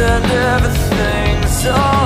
and everything's all